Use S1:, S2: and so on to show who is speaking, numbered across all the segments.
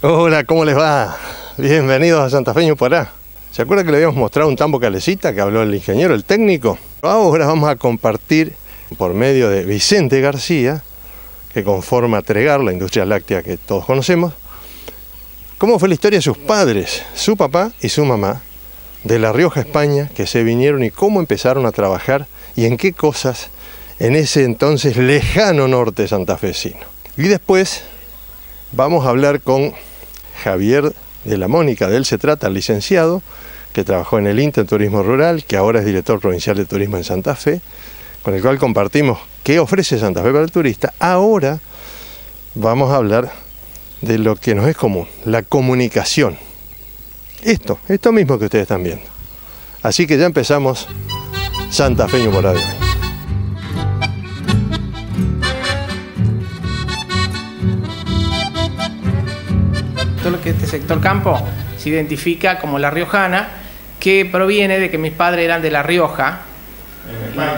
S1: Hola, ¿cómo les va? Bienvenidos a Santa Fe Porá. ¿Se acuerda que le habíamos mostrado un tambo calecita que habló el ingeniero, el técnico? Ahora vamos a compartir por medio de Vicente García, que conforma Tregar, la industria láctea que todos conocemos, cómo fue la historia de sus padres, su papá y su mamá, de La Rioja, España, que se vinieron y cómo empezaron a trabajar y en qué cosas en ese entonces lejano norte santafesino. Y después vamos a hablar con Javier de la Mónica, de él se trata, licenciado, que trabajó en el INTA en Turismo Rural, que ahora es director provincial de turismo en Santa Fe, con el cual compartimos qué ofrece Santa Fe para el turista. Ahora vamos a hablar de lo que nos es común, la comunicación. Esto, esto mismo que ustedes están viendo. Así que ya empezamos Santa Fe por hoy.
S2: Todo lo que este sector campo se identifica como la riojana, que proviene de que mis padres eran de La Rioja,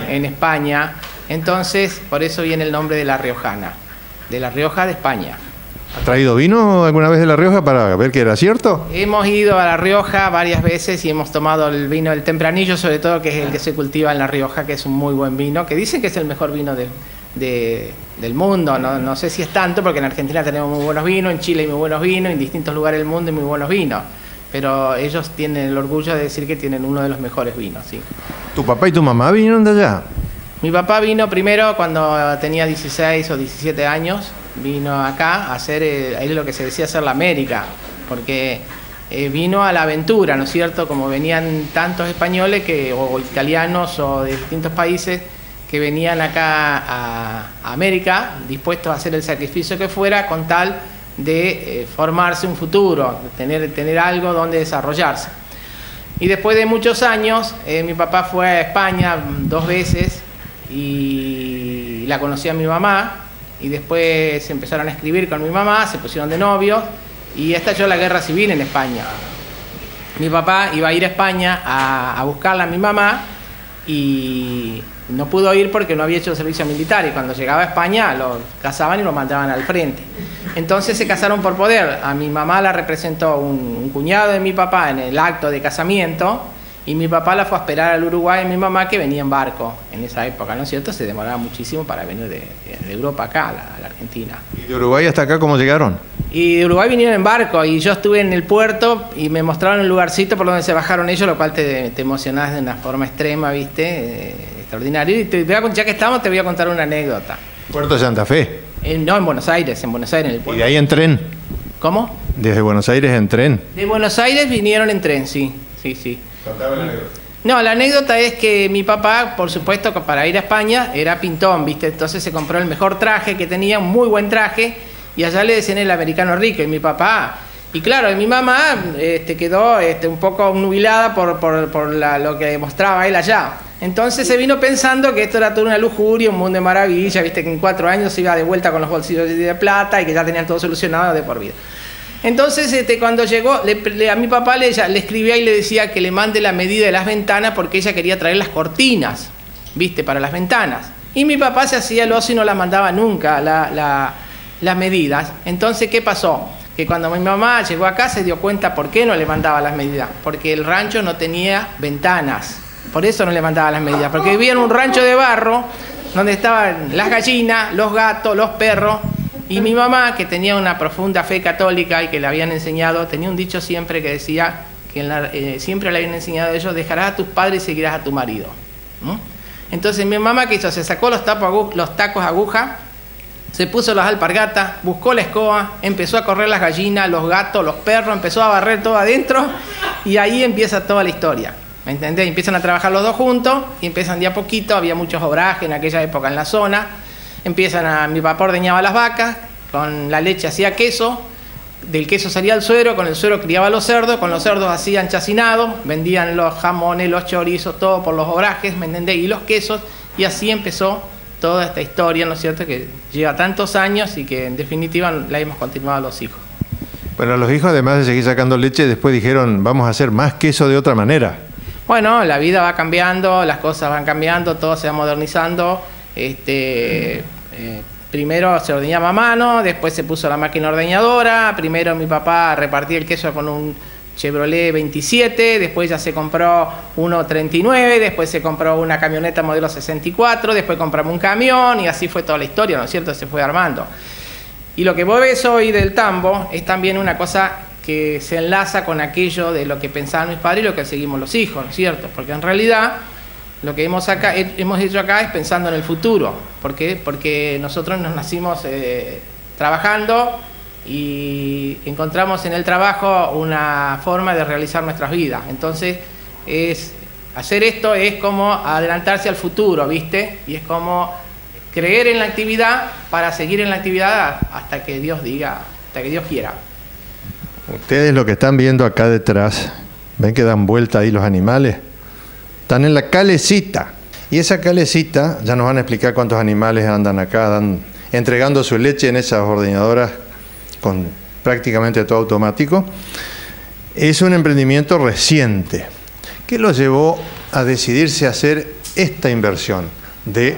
S2: en España. Entonces, por eso viene el nombre de La Riojana, de La Rioja de España.
S1: ¿Ha traído vino alguna vez de La Rioja para ver que era cierto?
S2: Hemos ido a La Rioja varias veces y hemos tomado el vino del Tempranillo, sobre todo, que es el que se cultiva en La Rioja, que es un muy buen vino, que dicen que es el mejor vino del mundo. No, no sé si es tanto, porque en Argentina tenemos muy buenos vinos, en Chile hay muy buenos vinos, en distintos lugares del mundo hay muy buenos vinos pero ellos tienen el orgullo de decir que tienen uno de los mejores vinos, sí.
S1: ¿Tu papá y tu mamá vinieron de allá?
S2: Mi papá vino primero cuando tenía 16 o 17 años, vino acá a hacer, eh, lo que se decía hacer la América, porque eh, vino a la aventura, ¿no es cierto? Como venían tantos españoles que, o italianos o de distintos países que venían acá a, América dispuestos a hacer el sacrificio que fuera con tal de eh, formarse un futuro, tener, tener algo donde desarrollarse. Y después de muchos años, eh, mi papá fue a España dos veces y la conocí a mi mamá y después se empezaron a escribir con mi mamá, se pusieron de novios y estalló la guerra civil en España. Mi papá iba a ir a España a, a buscarla a mi mamá y no pudo ir porque no había hecho servicio militar y cuando llegaba a España lo casaban y lo mandaban al frente. Entonces se casaron por poder. A mi mamá la representó un, cuñado de mi papá en el acto de casamiento y mi papá la fue a esperar al Uruguay y mi mamá que venía en barco en esa época, ¿no es cierto? Se demoraba muchísimo para venir de, Europa acá, a la, Argentina.
S1: ¿Y de Uruguay hasta acá cómo llegaron?
S2: Y de Uruguay vinieron en barco y yo estuve en el puerto y me mostraron el lugarcito por donde se bajaron ellos, lo cual te, te emocionás de una forma extrema, ¿viste? Eh, extraordinario. Y te, ya que estamos te voy a contar una anécdota.
S1: Puerto de Santa Fe.
S2: no, en Buenos Aires, en Buenos Aires, en el
S1: puerto. ¿Y de ahí en tren?
S2: ¿Cómo?
S1: Desde Buenos Aires en tren.
S2: De Buenos Aires vinieron en tren, sí, sí, sí. Contame la anécdota. No, la anécdota es que mi papá, por supuesto, para ir a España era pintón, ¿viste? Entonces se compró el mejor traje que tenía, un muy buen traje, y allá le decían el americano rico, y mi papá... Y claro, mi mamá este, quedó este, un poco nubilada por, lo que mostraba él allá. Entonces se vino pensando que esto era toda una lujuria, un mundo de maravilla, viste que en cuatro años se iba de vuelta con los bolsillos de plata y que ya tenían todo solucionado de por vida. Entonces, este, cuando llegó, a mi papá le, le, escribía y le decía que le mande la medida de las ventanas porque ella quería traer las cortinas, viste, para las ventanas. Y mi papá se hacía el oso y no las mandaba nunca las medidas. Entonces, ¿qué pasó? Que cuando mi mamá llegó acá se dio cuenta por qué no le mandaba las medidas. Porque el rancho no tenía ventanas. Por eso no le mandaba las medidas, porque vivía en un rancho de barro donde estaban las gallinas, los gatos, los perros. Y mi mamá, que tenía una profunda fe católica y que le habían enseñado, tenía un dicho siempre que decía que eh, siempre le habían enseñado a ellos, dejarás a tus padres y seguirás a tu marido. Entonces mi mamá que hizo, se sacó los, los tacos aguja, se puso las alpargatas, buscó la escoba, empezó a correr las gallinas, los gatos, los perros, empezó a barrer todo adentro y ahí empieza toda la historia. ¿Me entendés? Empiezan a trabajar los dos juntos y empiezan de a poquito, había muchos obrajes en aquella época en la zona. Empiezan a, mi papá ordeñaba las vacas, con la leche hacía queso, del queso salía el suero, con el suero criaba los cerdos, con los cerdos hacían chacinado, vendían los jamones, los chorizos, todo por los obrajes, ¿me entendés? Y los quesos, y así empezó toda esta historia, ¿no es cierto?, que lleva tantos años y que en definitiva la hemos continuado a los hijos.
S1: Bueno, los hijos además de seguir sacando leche, después dijeron, vamos a hacer más queso de otra manera.
S2: Bueno, la vida va cambiando, las cosas van cambiando, todo se va modernizando. Este, eh, primero se ordeñaba a mano, después se puso la máquina ordeñadora, primero mi papá repartía el queso con un Chevrolet 27, después ya se compró uno 39, después se compró una camioneta modelo 64, después compramos un camión y así fue toda la historia, ¿no es cierto? Se fue armando. Y lo que vos ves hoy del tambo es también una cosa que se enlaza con aquello de lo que pensaban mis padres y lo que seguimos los hijos, ¿no es cierto? Porque en realidad lo que hemos, acá, hemos hecho acá es pensando en el futuro. ¿Por qué? Porque nosotros nos nacimos eh, trabajando y encontramos en el trabajo una forma de realizar nuestras vidas. Entonces, es, hacer esto es como adelantarse al futuro, ¿viste? Y es como creer en la actividad para seguir en la actividad hasta que Dios diga, hasta que Dios quiera.
S1: Ustedes lo que están viendo acá detrás, ven que dan vuelta ahí los animales están en la calecita. Y esa calecita, ya nos van a explicar cuántos animales andan acá, entregando su leche en esas ordenadoras con prácticamente todo automático. Es un emprendimiento reciente. ¿Qué lo llevó a decidirse hacer esta inversión de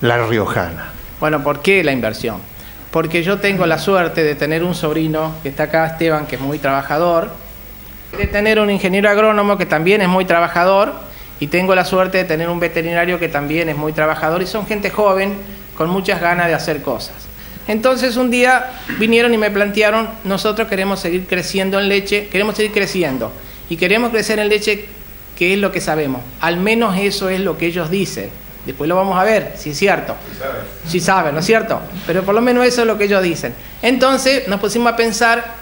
S1: La Riojana?
S2: Bueno, ¿por qué la inversión? Porque yo tengo la suerte de tener un sobrino que está acá, Esteban, que es muy trabajador, de tener un ingeniero agrónomo que también es muy trabajador, y tengo la suerte de tener un veterinario que también es muy trabajador y son gente joven con muchas ganas de hacer cosas. Entonces un día vinieron y me plantearon, nosotros queremos seguir creciendo en leche, queremos seguir creciendo y queremos crecer en leche, que es lo que sabemos. Al menos eso es lo que ellos dicen. Después lo vamos a ver, si es cierto. Si saben. Si saben, ¿no es cierto? Pero por lo menos eso es lo que ellos dicen. Entonces nos pusimos a pensar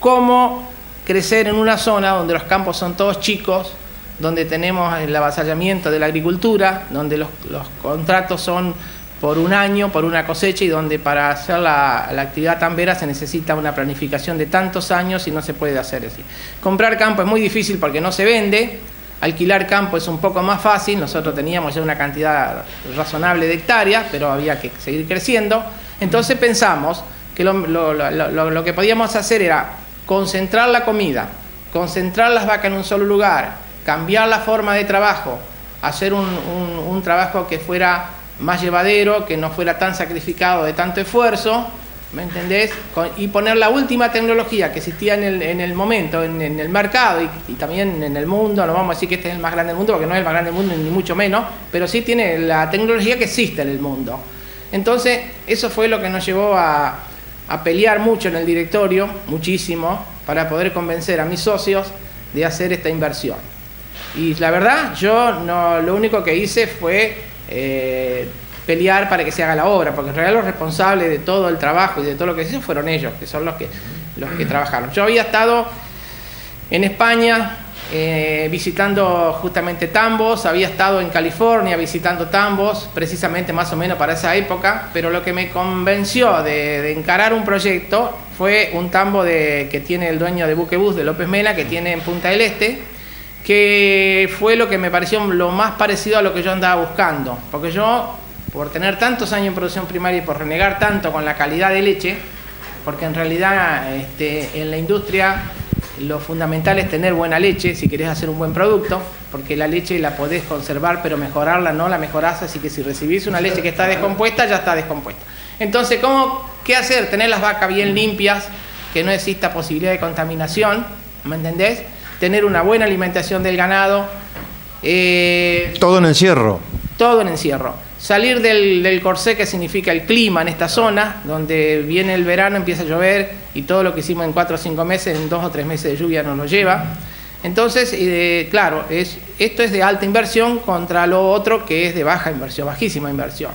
S2: cómo crecer en una zona donde los campos son todos chicos, donde tenemos el avasallamiento de la agricultura, donde los, contratos son por un año, por una cosecha y donde para hacer la, la, actividad tambera se necesita una planificación de tantos años y no se puede hacer así. Comprar campo es muy difícil porque no se vende, alquilar campo es un poco más fácil, nosotros teníamos ya una cantidad razonable de hectáreas, pero había que seguir creciendo, entonces pensamos que lo, lo que podíamos hacer era concentrar la comida, concentrar las vacas en un solo lugar, cambiar la forma de trabajo, hacer un, trabajo que fuera más llevadero, que no fuera tan sacrificado de tanto esfuerzo, ¿me entendés? Y poner la última tecnología que existía en el, momento, en, el mercado y, también en el mundo, no vamos a decir que este es el más grande del mundo, porque no es el más grande del mundo ni mucho menos, pero sí tiene la tecnología que existe en el mundo. Entonces, eso fue lo que nos llevó a, a pelear mucho en el directorio, muchísimo, para poder convencer a mis socios de hacer esta inversión. Y la verdad, yo no, lo único que hice fue eh, pelear para que se haga la obra, porque en realidad los responsables de todo el trabajo y de todo lo que se hizo fueron ellos, que son los que, los que trabajaron. Yo había estado en España eh, visitando justamente tambos, había estado en California visitando tambos, precisamente más o menos para esa época, pero lo que me convenció de, encarar un proyecto fue un tambo de, que tiene el dueño de Buquebus, de López Mena, que tiene en Punta del Este, que fue lo que me pareció lo más parecido a lo que yo andaba buscando. Porque yo, por tener tantos años en producción primaria y por renegar tanto con la calidad de leche, porque en realidad este, en la industria lo fundamental es tener buena leche si querés hacer un buen producto, porque la leche la podés conservar, pero mejorarla no la mejorás, así que si recibís una leche que está descompuesta, ya está descompuesta. Entonces, ¿cómo, ¿qué hacer? Tener las vacas bien limpias, que no exista posibilidad de contaminación, ¿me entendés? Tener una buena alimentación del ganado.
S1: Eh, todo en encierro.
S2: Todo en encierro. Salir del, corsé, que significa el clima en esta zona, donde viene el verano, empieza a llover y todo lo que hicimos en cuatro o cinco meses, en dos o tres meses de lluvia nos lo lleva. Entonces, eh, claro, es, esto es de alta inversión contra lo otro que es de baja inversión, bajísima inversión.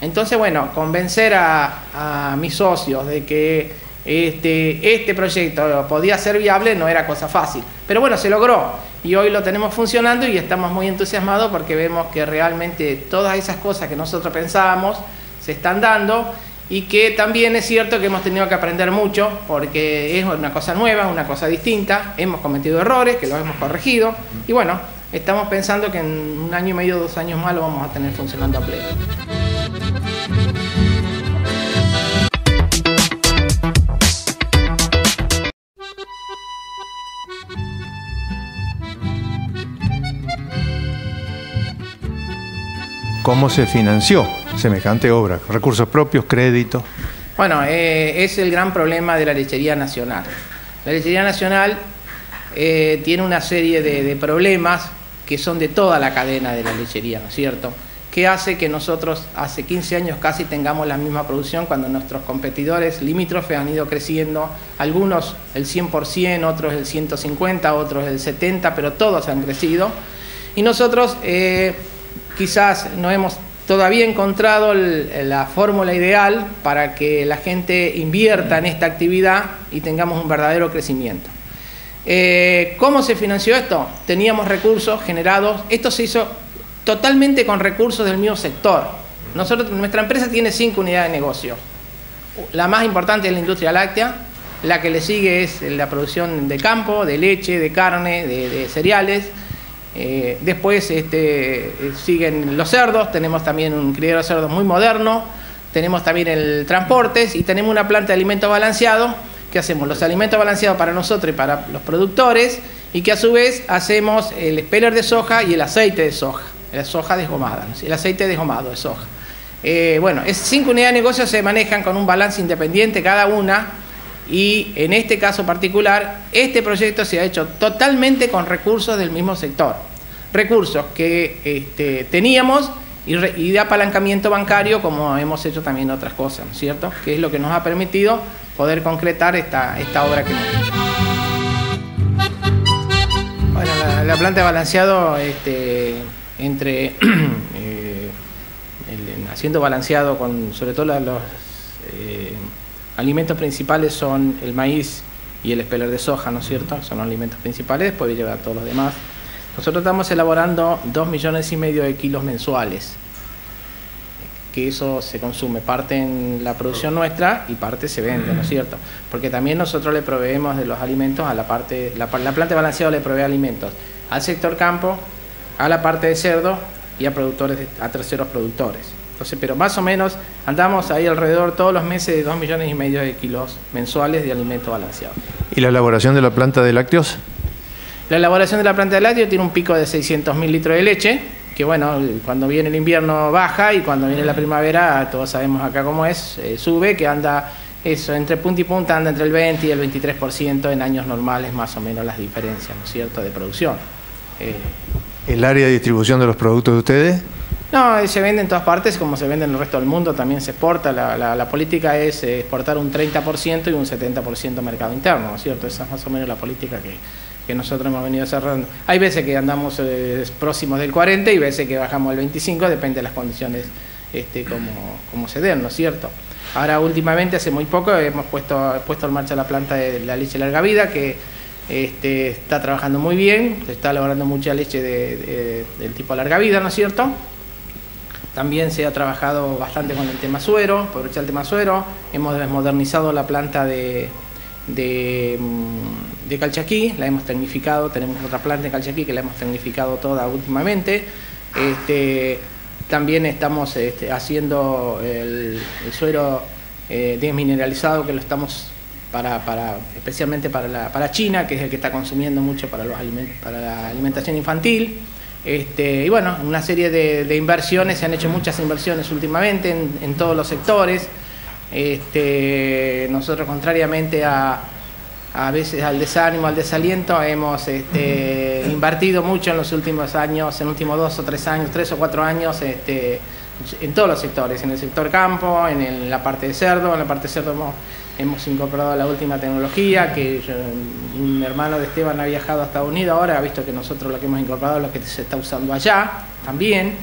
S2: Entonces, bueno, convencer a, a mis socios de que este, este proyecto podía ser viable, no era cosa fácil. Pero bueno, se logró y hoy lo tenemos funcionando y estamos muy entusiasmados porque vemos que realmente todas esas cosas que nosotros pensábamos se están dando y que también es cierto que hemos tenido que aprender mucho porque es una cosa nueva, una cosa distinta, hemos cometido errores que los hemos corregido y bueno, estamos pensando que en un año y medio, dos años más lo vamos a tener funcionando a pleno.
S1: Cómo se financió. semejante obra? ¿Recursos propios, crédito?
S2: Bueno, eh, es el gran problema de la lechería nacional. La lechería nacional eh, tiene una serie de, problemas que son de toda la cadena de la lechería, ¿no es cierto? Que hace que nosotros hace 15 años casi tengamos la misma producción cuando nuestros competidores limítrofes han ido creciendo, algunos el 100%, otros el 150%, otros el 70%, pero todos han crecido. Y nosotros eh, quizás no hemos todavía encontrado la fórmula ideal para que la gente invierta en esta actividad y tengamos un verdadero crecimiento. Eh, ¿Cómo se financió esto? Teníamos recursos generados, esto se hizo totalmente con recursos del mismo sector. Nosotros, nuestra empresa tiene cinco unidades de negocio. La más importante es la industria láctea, la que le sigue es la producción de campo, de leche, de carne, de cereales, eh, después este, siguen los cerdos, tenemos también un criadero de cerdos muy moderno, tenemos también el transportes y tenemos una planta de alimentos balanceados que hacemos los alimentos balanceados para nosotros y para los productores y que a su vez hacemos el speller de soja y el aceite de soja, la soja desgomada, el aceite desgomado de soja. Eh, bueno, es, cinco unidades de negocio se manejan con un balance independiente cada una y en este caso particular, este proyecto se ha hecho totalmente con recursos del mismo sector. Recursos que este, teníamos y, de apalancamiento bancario, como hemos hecho también otras cosas, ¿cierto? Que es lo que nos ha permitido poder concretar esta, esta obra que hemos hecho. Bueno, la, planta de balanceado este, entre eh, haciendo balanceado con sobre todo los eh, alimentos principales son el maíz y el espeler de soja, ¿no es cierto? Son los alimentos principales, después llevar todos los demás. Nosotros estamos elaborando 2 millones y medio de kilos mensuales, que eso se consume, parte en la producción nuestra y parte se vende, ¿no es cierto? Porque también nosotros le proveemos de los alimentos a la parte, la, la planta de balanceado le provee alimentos al sector campo, a la parte de cerdo y a productores, a terceros productores. Entonces, pero más o menos andamos ahí alrededor todos los meses de 2 millones y medio de kilos mensuales de alimento balanceado.
S1: ¿Y la elaboración de la planta de lácteos?
S2: La elaboración de la planta de lácteos tiene un pico de 600 mil litros de leche, que bueno, cuando viene el invierno baja y cuando viene la primavera, todos sabemos acá cómo es, eh, sube, que anda eso, entre punta y punta anda entre el 20 y el 23% en años normales más o menos las diferencias, ¿no es cierto?, de producción.
S1: Eh, ¿El área de distribución de los productos de ustedes?
S2: No, se vende en todas partes, como se vende en el resto del mundo, también se exporta. La, política es eh, exportar un 30% y un 70% mercado interno, ¿no es cierto? Esa es más o menos la política que, nosotros hemos venido cerrando. Hay veces que andamos eh, próximos del 40 y veces que bajamos al 25, depende de las condiciones este, como, como se den, ¿no es cierto? Ahora, últimamente, hace muy poco, hemos puesto, puesto en marcha la planta de la leche larga vida, que este, está trabajando muy bien, se está elaborando mucha leche del tipo larga vida, ¿no es cierto? También se ha trabajado bastante con el tema suero, aprovechar el tema suero. Hemos modernizado la planta de, de, mm, de, Calchaquí, la hemos tecnificado. Tenemos otra planta de Calchaquí que la hemos tecnificado toda últimamente. Este, también estamos este, haciendo el, suero eh, desmineralizado que lo estamos para, para especialmente para, la, para China, que es el que está consumiendo mucho para, los para la alimentación infantil. Este, y bueno, una serie de, inversiones, se han hecho muchas inversiones últimamente en, todos los sectores. Este, nosotros, contrariamente a, a veces al desánimo, al desaliento, hemos este, invertido mucho en los últimos años, en los últimos dos o tres años, tres o cuatro años, en todos los sectores, en el sector campo, en la parte de cerdo, en la parte de cerdo hemos incorporado la última tecnología, que un hermano de Esteban ha viajado a Estados Unidos ahora, ha visto que nosotros lo que hemos incorporado es lo que se está usando allá también.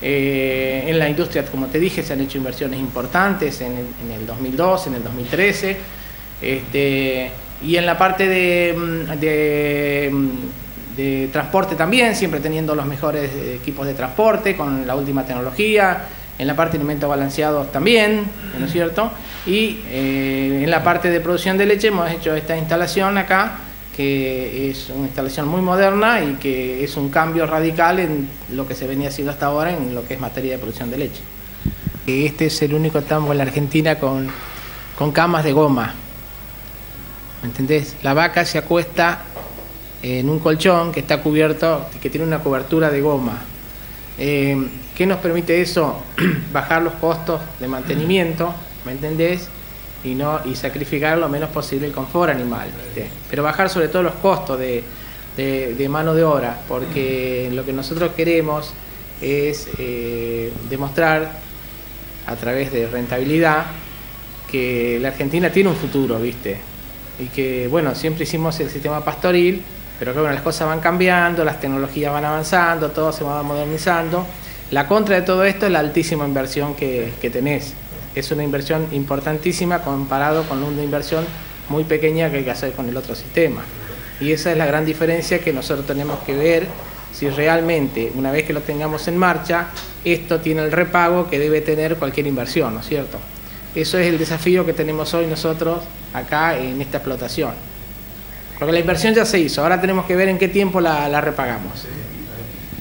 S2: Eh, en la industria, como te dije, se han hecho inversiones importantes en el, 2002, en el 2013. Este, y en la parte de, de transporte también, siempre teniendo los mejores equipos de transporte, con la última tecnología en la parte de alimentos balanceados también, ¿no es cierto? Y eh, en la parte de producción de leche hemos hecho esta instalación acá, que es una instalación muy moderna y que es un cambio radical en lo que se venía haciendo hasta ahora en lo que es materia de producción de leche. Este es el único tambo en la Argentina con, con camas de goma. ¿Me entendés? La vaca se acuesta en un colchón que está cubierto, que tiene una cobertura de goma Eh, ¿Qué nos permite eso? Bajar los costos de mantenimiento, ¿me entendés? Y, no, y sacrificar lo menos posible el confort animal. Pero bajar sobre todo los costos de, mano de obra, porque lo que nosotros queremos es eh, demostrar a través de rentabilidad que la Argentina tiene un futuro, ¿viste? Y que, bueno, siempre hicimos el sistema pastoril, pero que bueno, las cosas van cambiando, las tecnologías van avanzando, todo se va modernizando. La contra de todo esto es la altísima inversión que, que tenés. Es una inversión importantísima comparado con una inversión muy pequeña que hay que hacer con el otro sistema. Y esa es la gran diferencia que nosotros tenemos que ver si realmente, una vez que lo tengamos en marcha, esto tiene el repago que debe tener cualquier inversión, ¿no es cierto? Eso es el desafío que tenemos hoy nosotros acá en esta explotación. Porque la inversión ya se hizo, ahora tenemos que ver en qué tiempo la, repagamos.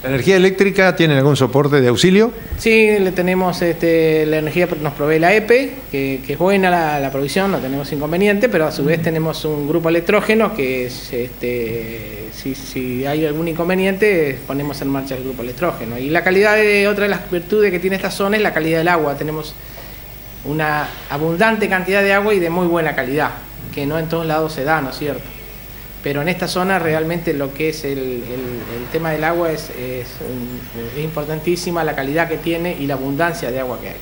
S1: ¿La energía eléctrica tiene algún soporte de auxilio?
S2: Sí, le tenemos este, la energía nos provee la EPE, que, es buena la, provisión, no tenemos inconveniente, pero a su vez tenemos un grupo electrógeno que este, si, si, hay algún inconveniente ponemos en marcha el grupo electrógeno. Y la calidad de otra de las virtudes que tiene esta zona es la calidad del agua. Tenemos una abundante cantidad de agua y de muy buena calidad, que no en todos lados se da, ¿no es cierto? Pero en esta zona realmente lo que es el, tema del agua es, es, importantísima, la calidad que tiene y la abundancia de agua que hay.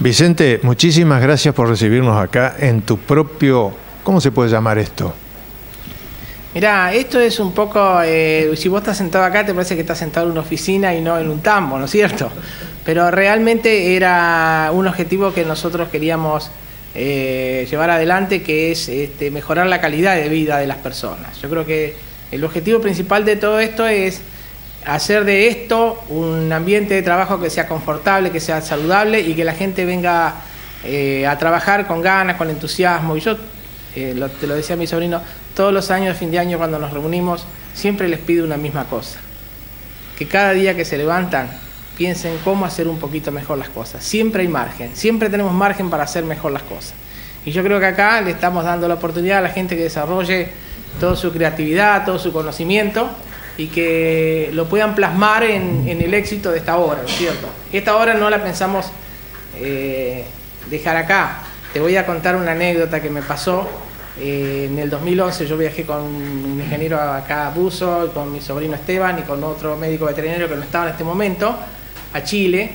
S1: Vicente, muchísimas gracias por recibirnos acá en tu propio, ¿cómo se puede llamar esto?
S2: Mira, esto es un poco, eh, si vos estás sentado acá te parece que estás sentado en una oficina y no en un tambo, ¿no es cierto? Pero realmente era un objetivo que nosotros queríamos eh, llevar adelante, que es este, mejorar la calidad de vida de las personas. Yo creo que el objetivo principal de todo esto es hacer de esto un ambiente de trabajo que sea confortable, que sea saludable y que la gente venga eh, a trabajar con ganas, con entusiasmo. Y yo, eh, te lo decía mi sobrino, todos los años fin de año cuando nos reunimos, siempre les pido una misma cosa. Que cada día que se levantan piensen cómo hacer un poquito mejor las cosas. Siempre hay margen, siempre tenemos margen para hacer mejor las cosas. Y yo creo que acá le estamos dando la oportunidad a la gente que desarrolle toda su creatividad, todo su conocimiento y que lo puedan plasmar en, el éxito de esta obra, ¿no es cierto? Esta obra no la pensamos eh, dejar acá. Te voy a contar una anécdota que me pasó. Eh, en el 2011 yo viajé con un ingeniero acá a Buzo, con mi sobrino Esteban y con otro médico veterinario que no estaba en este momento a Chile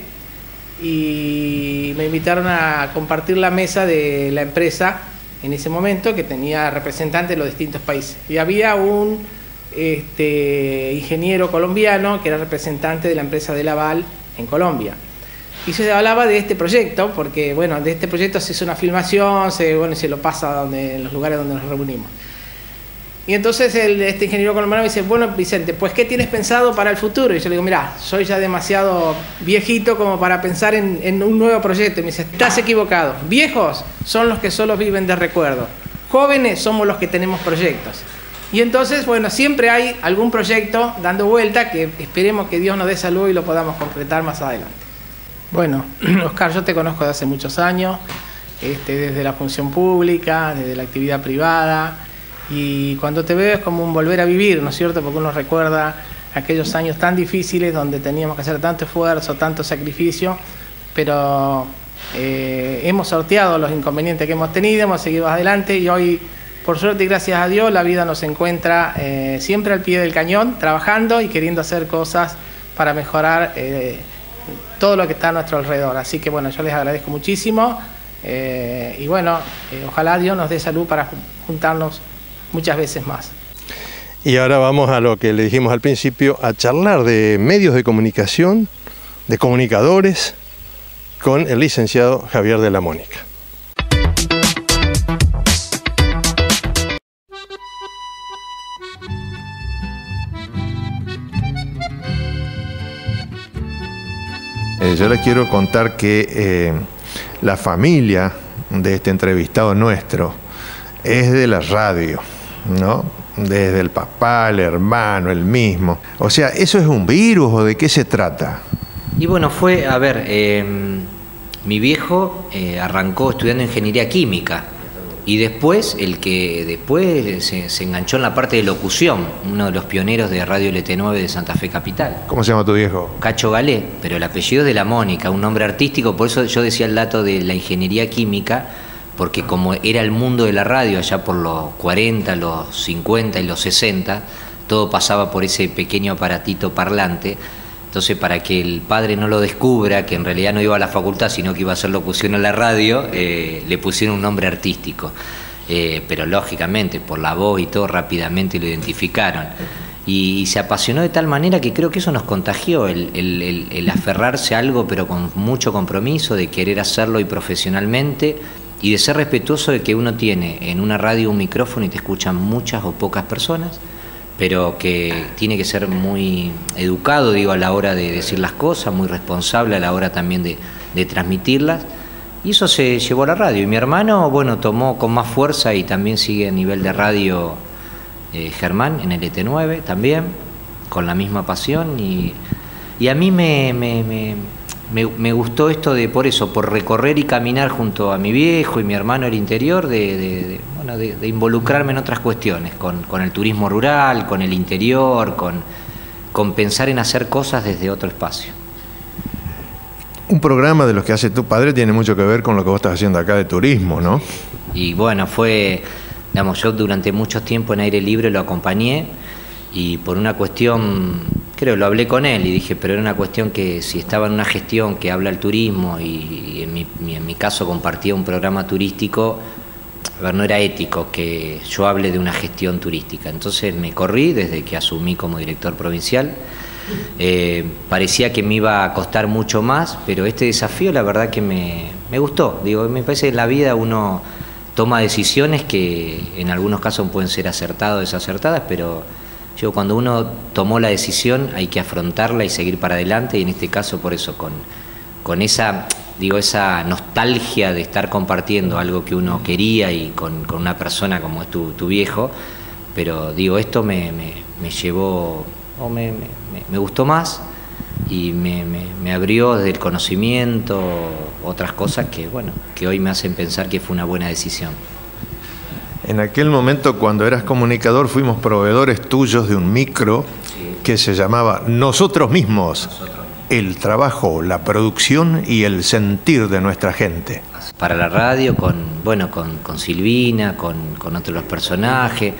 S2: y me invitaron a compartir la mesa de la empresa en ese momento que tenía representantes de los distintos países. Y había un este, ingeniero colombiano que era representante de la empresa de Laval en Colombia. Y se hablaba de este proyecto, porque bueno, de este proyecto se hizo una filmación, se, bueno, se lo pasa donde, en los lugares donde nos reunimos. Y entonces el, este ingeniero colombiano me dice, bueno, Vicente, pues ¿qué tienes pensado para el futuro? Y yo le digo, mira, soy ya demasiado viejito como para pensar en, un nuevo proyecto. Y me dice, estás equivocado. Viejos son los que solo viven de recuerdo. Jóvenes somos los que tenemos proyectos. Y entonces, bueno, siempre hay algún proyecto dando vuelta que esperemos que Dios nos dé salud y lo podamos concretar más adelante. Bueno, Oscar, yo te conozco de hace muchos años, este, desde la función pública, desde la actividad privada y cuando te veo es como un volver a vivir, ¿no es cierto? Porque uno recuerda aquellos años tan difíciles donde teníamos que hacer tanto esfuerzo, tanto sacrificio, pero eh, hemos sorteado los inconvenientes que hemos tenido, hemos seguido adelante y hoy, por suerte y gracias a Dios, la vida nos encuentra eh, siempre al pie del cañón, trabajando y queriendo hacer cosas para mejorar eh, todo lo que está a nuestro alrededor. Así que bueno, yo les agradezco muchísimo y bueno, ojalá Dios nos dé salud para juntarnos muchas veces más.
S1: Y ahora vamos a lo que le dijimos al principio, a charlar de medios de comunicación, de comunicadores, con el licenciado Javier de la Mónica. Eh, yo les quiero contar que eh, la familia de este entrevistado nuestro es de la radio. ¿No? Desde el papá, el hermano, el mismo. O sea, ¿eso es un virus o de qué se trata?
S3: Y bueno, fue, a ver, em, mi viejo eh, arrancó estudiando ingeniería química Y después, el que después se, enganchó en la parte de locución, uno de los pioneros de Radio LT9 de Santa Fe Capital.
S1: ¿Cómo se llama tu viejo?
S3: Cacho Galé, pero el apellido es de la Mónica, un nombre artístico, por eso yo decía el dato de la ingeniería química, porque como era el mundo de la radio allá por los 40, los 50 y los 60, todo pasaba por ese pequeño aparatito parlante. Entonces, para que el padre no lo descubra, que en realidad no iba a la facultad, sino que iba a hacer locución en la radio, eh, le pusieron un nombre artístico. Eh, pero lógicamente, por la voz y todo, rápidamente lo identificaron. Y, se apasionó de tal manera que creo que eso nos contagió, el aferrarse a algo, pero con mucho compromiso, de querer hacerlo y profesionalmente, y de ser respetuoso de que uno tiene en una radio un micrófono y te escuchan muchas o pocas personas pero que tiene que ser muy educado, digo, a la hora de decir las cosas, muy responsable a la hora también de, transmitirlas. Y eso se llevó a la radio. Y mi hermano, bueno, tomó con más fuerza y también sigue a nivel de radio eh, Germán en el ET9 también, con la misma pasión. Y, a mí me, me, gustó esto de, por eso, por recorrer y caminar junto a mi viejo y mi hermano al interior, de, bueno, de, involucrarme en otras cuestiones, con, el turismo rural, con el interior, con, con pensar en hacer cosas desde otro espacio.
S1: Un programa de los que hace tu padre tiene mucho que ver con lo que vos estás haciendo acá de turismo, ¿no?
S3: Y bueno, fue, digamos, yo durante mucho tiempo en aire libre lo acompañé y por una cuestión creo, lo hablé con él y dije, pero era una cuestión que si estaba en una gestión que habla el turismo y, en, mi, caso compartía un programa turístico, a no era ético que yo hable de una gestión turística. Entonces me corrí desde que asumí como director provincial. Eh, parecía que me iba a costar mucho más, pero este desafío la verdad que me, me gustó. Digo, me parece que en la vida uno toma decisiones que en algunos casos pueden ser acertadas o desacertadas, pero yo cuando uno tomó la decisión hay que afrontarla y seguir para adelante y en este caso por eso con, con esa digo esa nostalgia de estar compartiendo algo que uno quería y con, una persona como es tu, viejo pero digo esto me, llevó o me, gustó más y me, abrió desde el conocimiento otras cosas que bueno que hoy me hacen pensar que fue una buena decisión
S1: en aquel momento, cuando eras comunicador, fuimos proveedores tuyos de un micro que se llamaba Nosotros mismos. El trabajo, la producción y el sentir de nuestra gente.
S3: Para la radio, con, bueno, con, Silvina, con, otros personajes.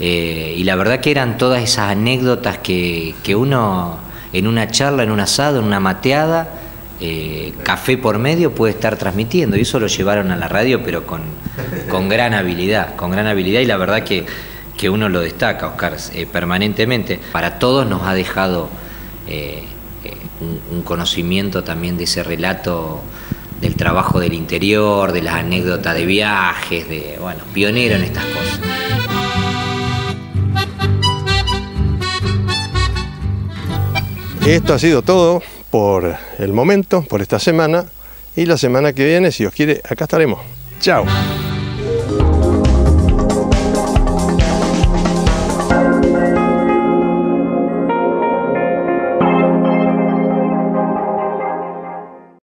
S3: Eh, y la verdad que eran todas esas anécdotas que, que uno en una charla, en un asado, en una mateada, eh, café por medio puede estar transmitiendo. Y eso lo llevaron a la radio, pero con, con gran habilidad, con gran habilidad y la verdad que, que uno lo destaca, Oscar, eh, permanentemente. Para todos nos ha dejado eh, un, conocimiento también de ese relato del trabajo del interior, de las anécdotas de viajes, de, bueno, pionero en estas cosas.
S1: Esto ha sido todo por el momento, por esta semana. Y la semana que viene, si os quiere, acá estaremos. Chao.